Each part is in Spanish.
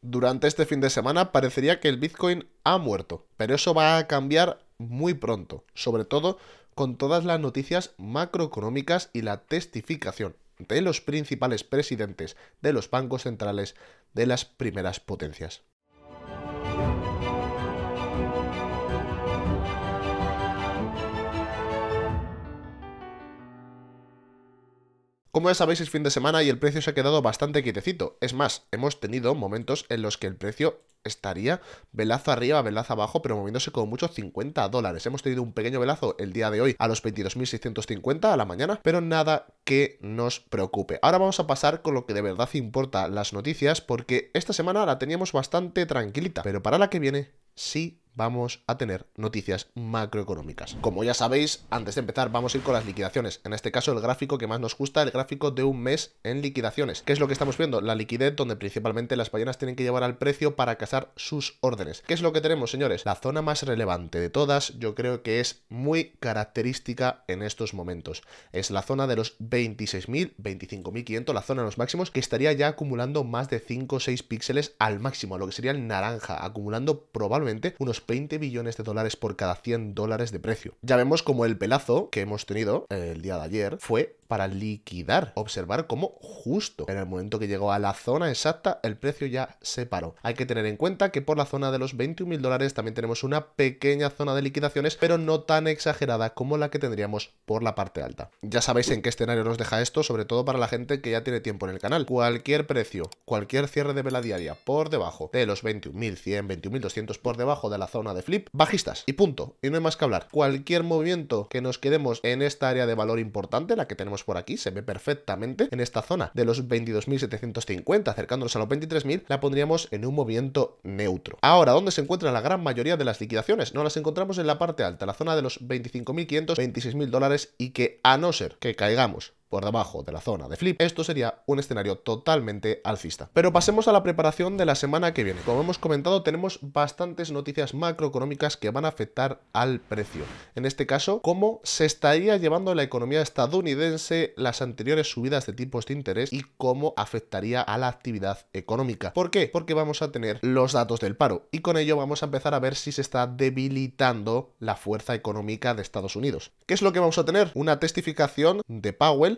Durante este fin de semana parecería que el Bitcoin ha muerto, pero eso va a cambiar muy pronto, sobre todo con todas las noticias macroeconómicas y la testificación de los principales presidentes de los bancos centrales de las primeras potencias. Como ya sabéis, es fin de semana y el precio se ha quedado bastante quietecito. Es más, hemos tenido momentos en los que el precio estaría velazo arriba, velazo abajo, pero moviéndose como mucho 50 dólares. Hemos tenido un pequeño velazo el día de hoy a los 22.650 a la mañana, pero nada que nos preocupe. Ahora vamos a pasar con lo que de verdad importa, las noticias, porque esta semana la teníamos bastante tranquilita, pero para la que viene sí vamos a tener noticias macroeconómicas. Como ya sabéis, antes de empezar vamos a ir con las liquidaciones. En este caso el gráfico que más nos gusta, el gráfico de un mes en liquidaciones. ¿Qué es lo que estamos viendo? La liquidez donde principalmente las ballenas tienen que llevar al precio para casar sus órdenes. ¿Qué es lo que tenemos, señores? La zona más relevante de todas, yo creo que es muy característica en estos momentos. Es la zona de los 26.000, 25.500, la zona de los máximos, que estaría ya acumulando más de 5 o 6 píxeles al máximo, lo que sería el naranja, acumulando probablemente unos 20 billones de dólares por cada 100 dólares de precio. Ya vemos como el pelazo que hemos tenido el día de ayer fue para liquidar. Observar cómo justo en el momento que llegó a la zona exacta el precio ya se paró. Hay que tener en cuenta que por la zona de los 21 mil dólares también tenemos una pequeña zona de liquidaciones, pero no tan exagerada como la que tendríamos por la parte alta. Ya sabéis en qué escenario nos deja esto, sobre todo para la gente que ya tiene tiempo en el canal. Cualquier precio, cualquier cierre de vela diaria por debajo de los 21.100, 21.200 por debajo de la zona de flip, bajistas y punto. Y no hay más que hablar. Cualquier movimiento que nos quedemos en esta área de valor importante, la que tenemos por aquí, se ve perfectamente en esta zona de los 22.750, acercándonos a los 23.000, la pondríamos en un movimiento neutro. Ahora, ¿dónde se encuentra la gran mayoría de las liquidaciones? No las encontramos en la parte alta, la zona de los 25.500, 26.000 dólares y que a no ser que caigamos por debajo de la zona de flip, esto sería un escenario totalmente alcista. Pero pasemos a la preparación de la semana que viene. Como hemos comentado, tenemos bastantes noticias macroeconómicas que van a afectar al precio. En este caso, cómo se estaría llevando la economía estadounidense las anteriores subidas de tipos de interés y cómo afectaría a la actividad económica. ¿Por qué? Porque vamos a tener los datos del paro y con ello vamos a empezar a ver si se está debilitando la fuerza económica de Estados Unidos. ¿Qué es lo que vamos a tener? Una testificación de Powell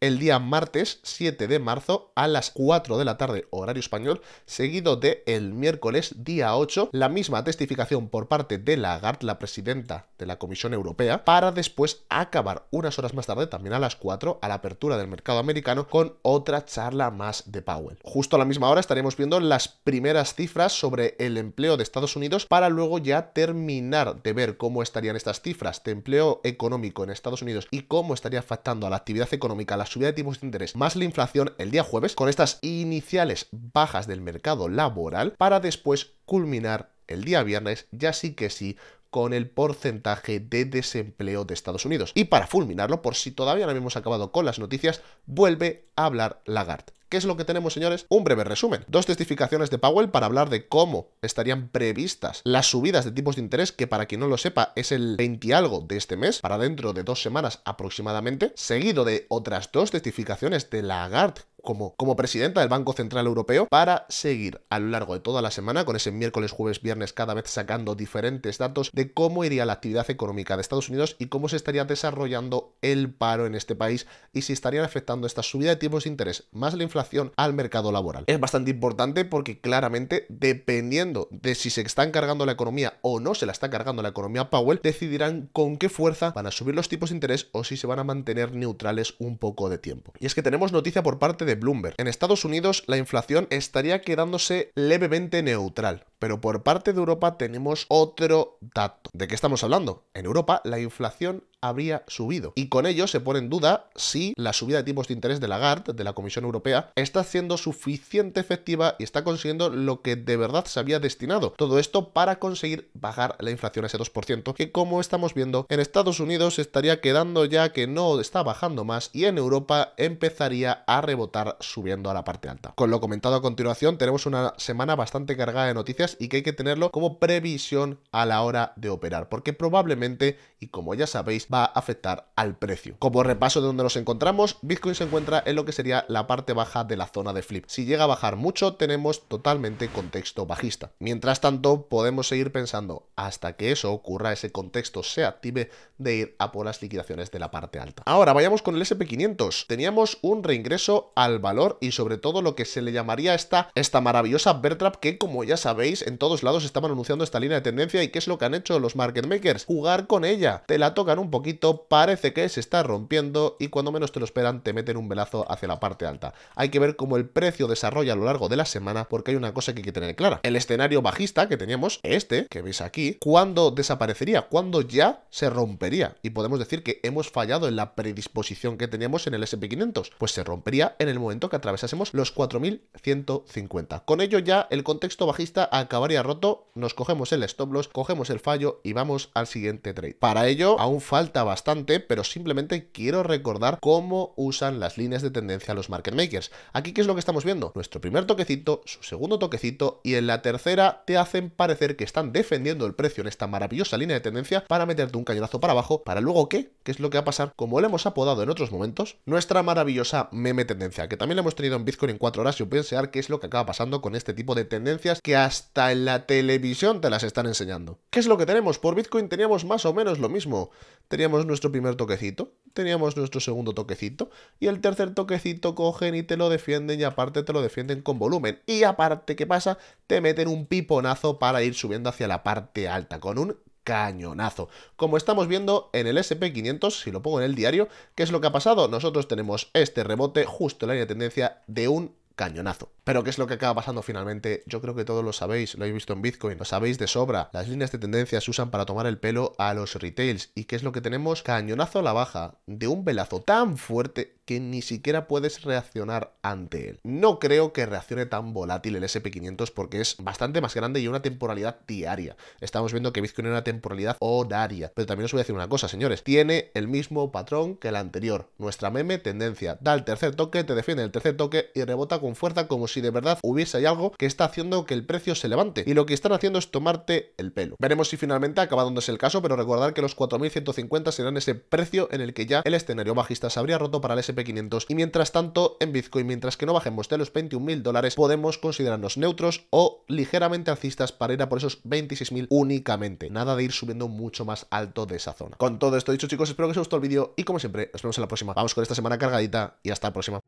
el día martes 7 de marzo a las 4 de la tarde horario español, seguido de el miércoles día 8 la misma testificación por parte de Lagarde, la presidenta de la Comisión Europea, para después acabar unas horas más tarde, también a las 4, a la apertura del mercado americano con otra charla más de Powell. Justo a la misma hora estaremos viendo las primeras cifras sobre el empleo de Estados Unidos para luego ya terminar de ver cómo estarían estas cifras de empleo económico en Estados Unidos y cómo estaría afectando a la actividad económica subida de tipos de interés más la inflación el día jueves con estas iniciales bajas del mercado laboral para después culminar el día viernes ya sí que sí con el porcentaje de desempleo de Estados Unidos. Y para fulminarlo, por si todavía no hemos acabado con las noticias, vuelve a hablar Lagarde. ¿Qué es lo que tenemos, señores? Un breve resumen. Dos testificaciones de Powell para hablar de cómo estarían previstas las subidas de tipos de interés, que para quien no lo sepa es el 20 algo de este mes, para dentro de dos semanas aproximadamente, seguido de otras dos testificaciones de Lagarde como, como presidenta del Banco Central Europeo para seguir a lo largo de toda la semana, con ese miércoles, jueves, viernes, cada vez sacando diferentes datos de cómo iría la actividad económica de Estados Unidos y cómo se estaría desarrollando el paro en este país y si estarían afectando esta subida de tipos de interés más la inflación al mercado laboral. Es bastante importante porque claramente, dependiendo de si se está cargando la economía o no se la está cargando la economía Powell, decidirán con qué fuerza van a subir los tipos de interés o si se van a mantener neutrales un poco de tiempo. Y es que tenemos noticia por parte de Bloomberg. En Estados Unidos la inflación estaría quedándose levemente neutral, pero por parte de Europa tenemos otro dato. ¿De qué estamos hablando? En Europa la inflación habría subido. Y con ello se pone en duda si la subida de tipos de interés de Lagarde, de la Comisión Europea, está siendo suficiente efectiva y está consiguiendo lo que de verdad se había destinado. Todo esto para conseguir bajar la inflación a ese 2%, que como estamos viendo, en Estados Unidos estaría quedando ya que no está bajando más y en Europa empezaría a rebotar subiendo a la parte alta. Con lo comentado a continuación, tenemos una semana bastante cargada de noticias y que hay que tenerlo como previsión a la hora de operar, porque probablemente, y como ya sabéis, va a afectar al precio. Como repaso de donde nos encontramos, Bitcoin se encuentra en lo que sería la parte baja de la zona de flip. Si llega a bajar mucho, tenemos totalmente contexto bajista. Mientras tanto, podemos seguir pensando hasta que eso ocurra, ese contexto se active de ir a por las liquidaciones de la parte alta. Ahora vayamos con el SP500. Teníamos un reingreso al valor y sobre todo lo que se le llamaría esta, esta maravillosa bear trap que como ya sabéis en todos lados estaban anunciando esta línea de tendencia y qué es lo que han hecho los market makers. Jugar con ella. Te la tocan un poquito, parece que se está rompiendo y cuando menos te lo esperan te meten un velazo hacia la parte alta. Hay que ver cómo el precio desarrolla a lo largo de la semana porque hay una cosa que hay que tener clara. El escenario bajista que teníamos, este, que veis aquí, ¿cuándo desaparecería? ¿Cuándo ya se rompería? Y podemos decir que hemos fallado en la predisposición que teníamos en el SP500. Pues se rompería en el momento que atravesásemos los 4150. Con ello ya el contexto bajista acabaría roto, nos cogemos el stop loss, cogemos el fallo y vamos al siguiente trade. Para ello aún falta bastante, pero simplemente quiero recordar cómo usan las líneas de tendencia los market makers. Aquí, ¿qué es lo que estamos viendo? Nuestro primer toquecito, su segundo toquecito y en la tercera te hacen parecer que están defendiendo el precio en esta maravillosa línea de tendencia para meterte un cañonazo para abajo, para luego ¿qué? ¿Qué es lo que va a pasar? Como lo hemos apodado en otros momentos, nuestra maravillosa meme tendencia, que también la hemos tenido en Bitcoin en 4 horas y enseñar qué es lo que acaba pasando con este tipo de tendencias que hasta en la televisión te las están enseñando. ¿Qué es lo que tenemos? Por Bitcoin teníamos más o menos lo mismo. Teníamos nuestro primer toquecito, teníamos nuestro segundo toquecito y el tercer toquecito cogen y te lo defienden y aparte te lo defienden con volumen. Y aparte, ¿qué pasa? Te meten un piponazo para ir subiendo hacia la parte alta con un cañonazo. Como estamos viendo en el SP500, si lo pongo en el diario, ¿qué es lo que ha pasado? Nosotros tenemos este rebote justo en la línea de tendencia de un cañonazo. Pero ¿qué es lo que acaba pasando finalmente? Yo creo que todos lo sabéis, lo habéis visto en Bitcoin, lo sabéis de sobra. Las líneas de tendencia se usan para tomar el pelo a los retails. ¿Y qué es lo que tenemos? Cañonazo a la baja de un velazo tan fuerte que ni siquiera puedes reaccionar ante él. No creo que reaccione tan volátil el SP500 porque es bastante más grande y una temporalidad diaria. Estamos viendo que Bitcoin es una temporalidad horaria. Pero también os voy a decir una cosa, señores. Tiene el mismo patrón que el anterior. Nuestra meme tendencia. Da el tercer toque, te defiende el tercer toque y rebota con fuerza como si de verdad hubiese algo que está haciendo que el precio se levante. Y lo que están haciendo es tomarte el pelo. Veremos si finalmente acaba dándose el caso, pero recordar que los 4150 serán ese precio en el que ya el escenario bajista se habría roto para el SP 500 y mientras tanto en Bitcoin, mientras que no bajemos de los 21.000 dólares, podemos considerarnos neutros o ligeramente alcistas para ir a por esos 26.000 únicamente. Nada de ir subiendo mucho más alto de esa zona. Con todo esto dicho chicos, espero que os haya gustado el vídeo y como siempre, nos vemos en la próxima. Vamos con esta semana cargadita y hasta la próxima.